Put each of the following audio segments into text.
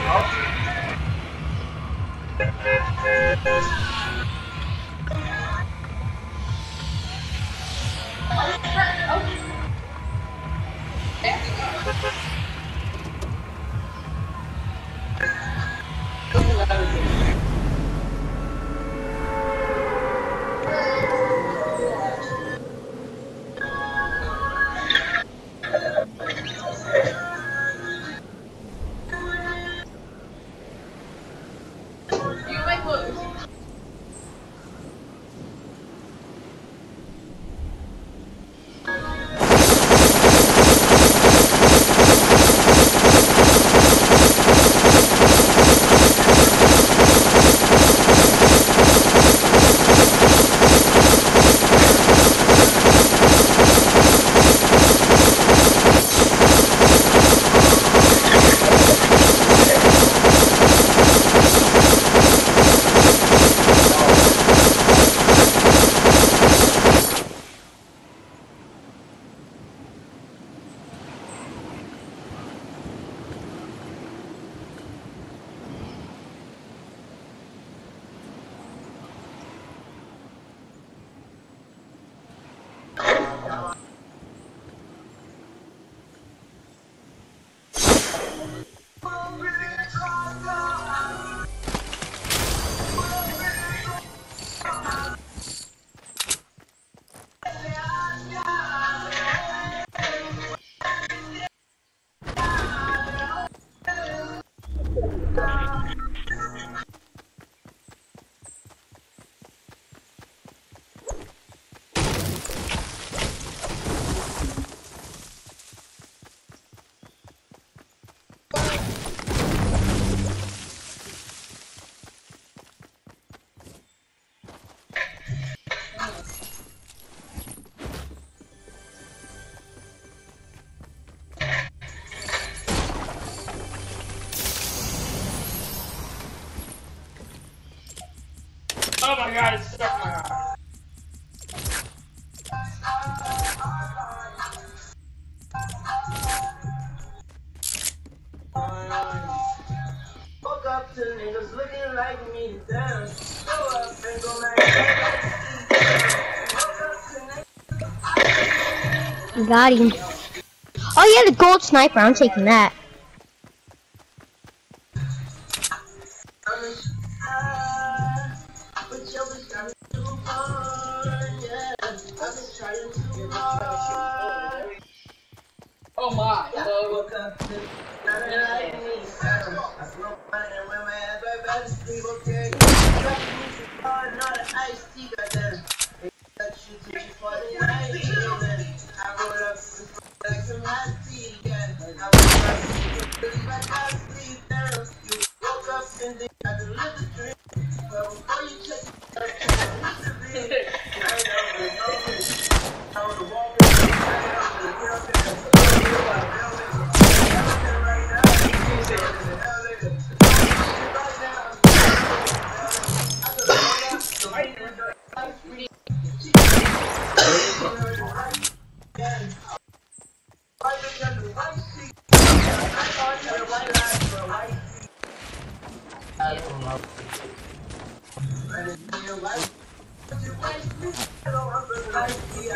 Thank you. Got him. Oh yeah, the gold sniper. I'm taking that.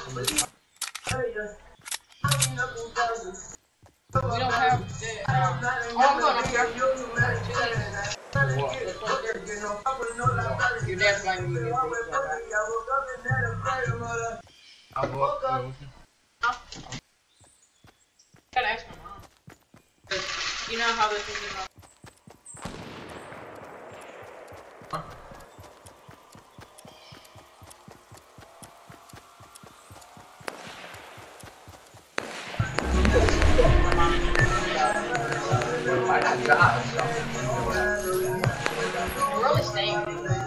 You don't have that. Um, oh, I'm going to hear. What? Your dad's like me. I'll go up. Gotta ask my mom. You know how this is about. gosh. We're really staying.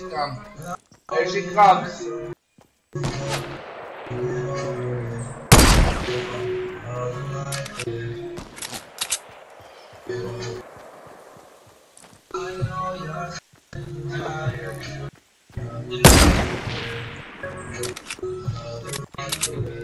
There she comes. I.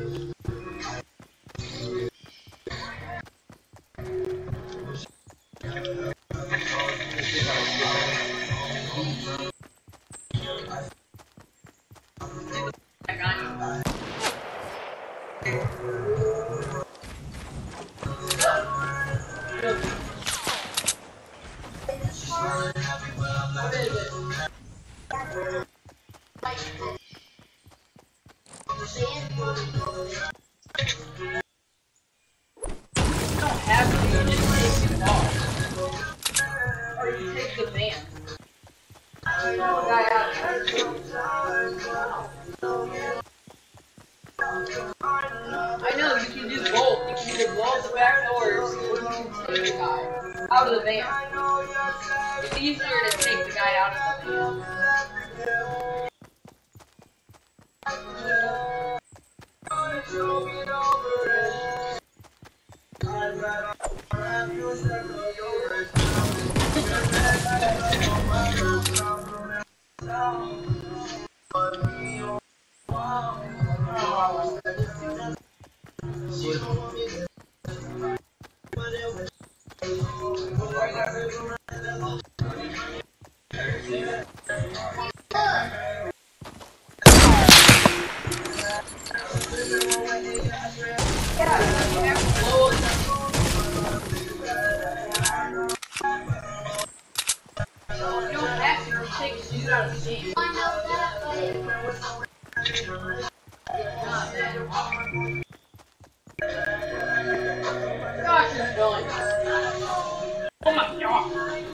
She's 我满级了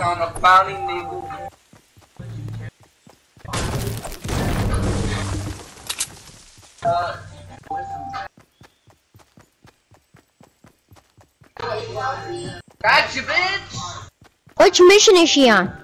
on a founding naval uh, Gotcha, bitch! Which mission is she on?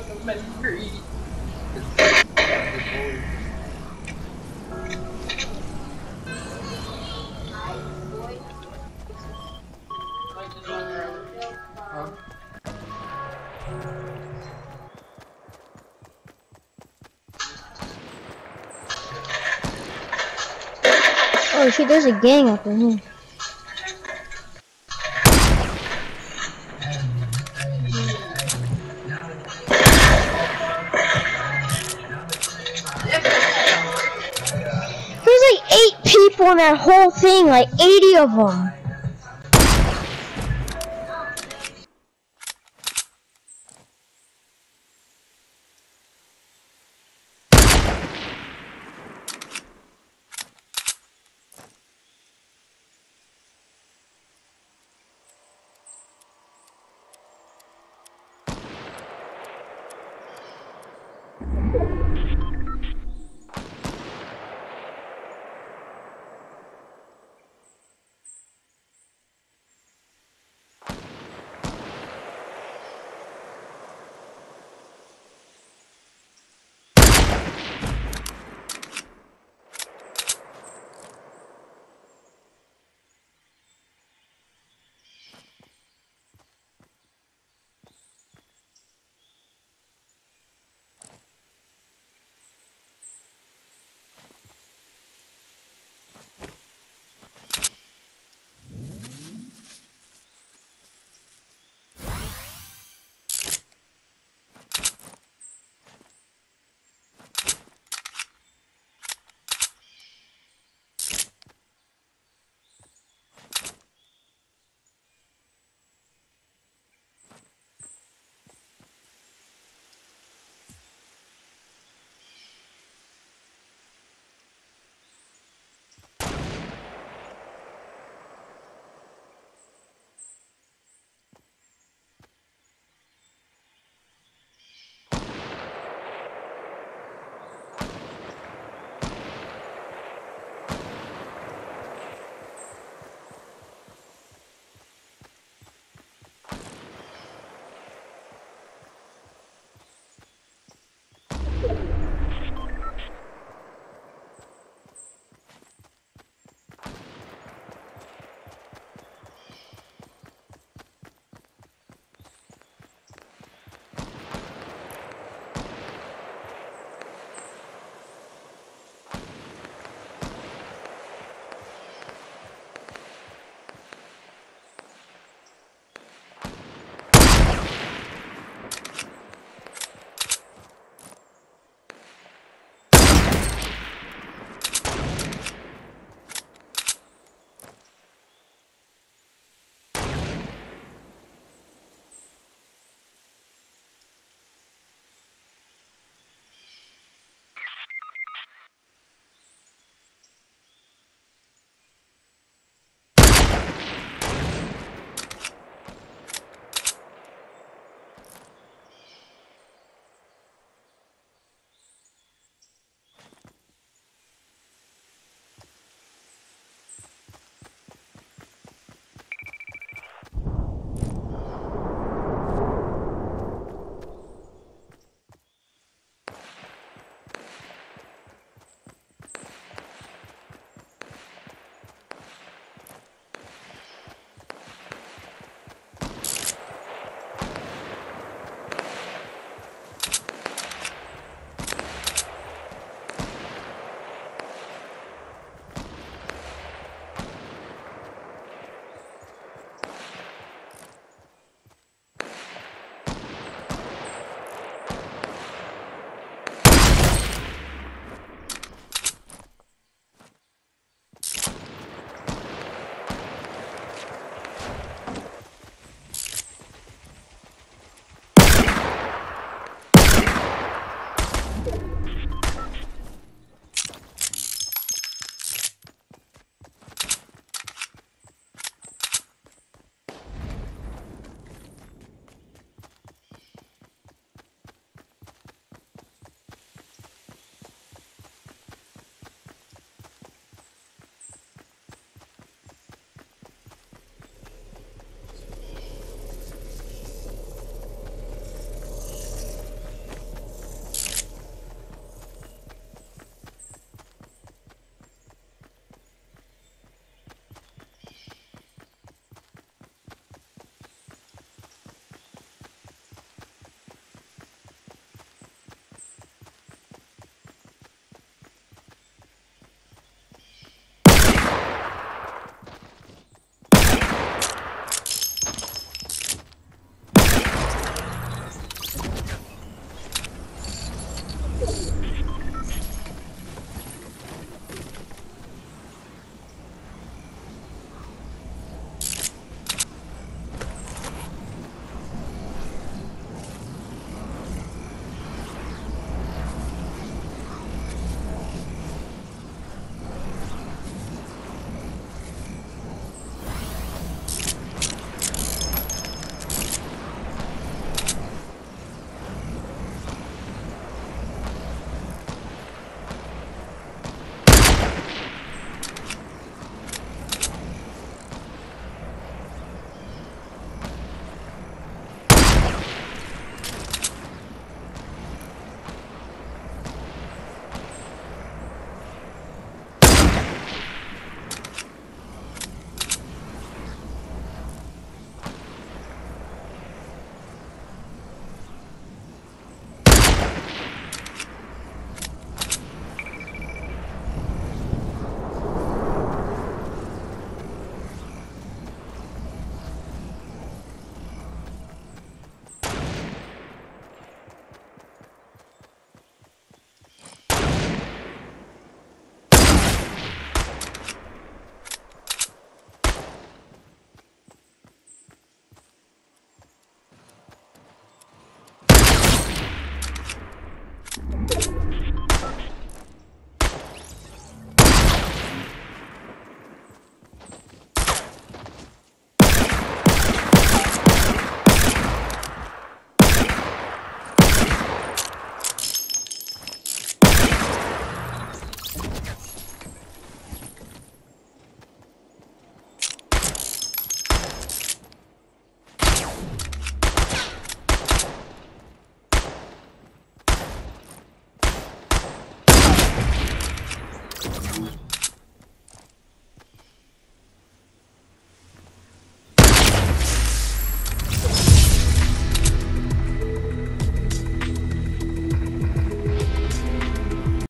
Huh? Oh shit, there's a gang up in here. That whole thing, like 80 of them.